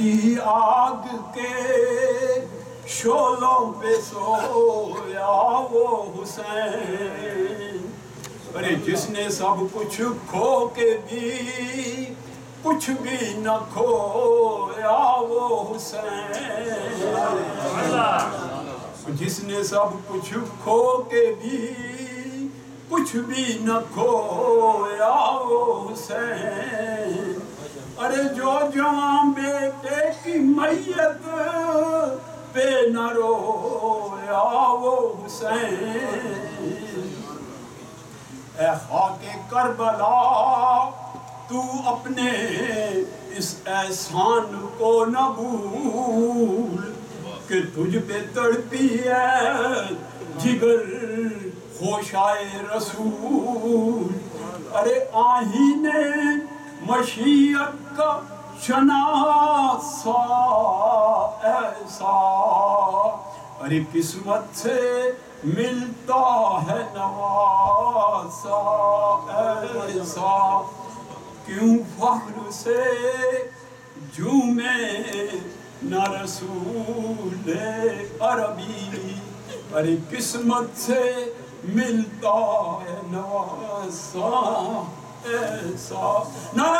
جلتی آگ کے شولوں پہ سویا وہ حسین۔ ارے جس نے سب کچھ کھو کے بھی کچھ بھی نہ کھویا وہ حسین۔ جس نے سب کچھ کھو کے بھی کچھ بھی نہ کھویا وہ حسین۔ ارے جو جوان بیٹے کی میت پہ نہ رویا وہ حسین۔ اے خاک کربلا، تو اپنے اس احسان کو نہ بھول کہ تجھ پہ تڑپی ہے جگر خوشائے رسول۔ ارے آہینے مشیت کا شناسا ایسا ارے قسمت سے ملتا ہے نواسا ایسا کیوں فخر سے جھومے نہ رسول عربی ارے قسمت سے ملتا ہے نواسا ایسا نعرہ تکبیر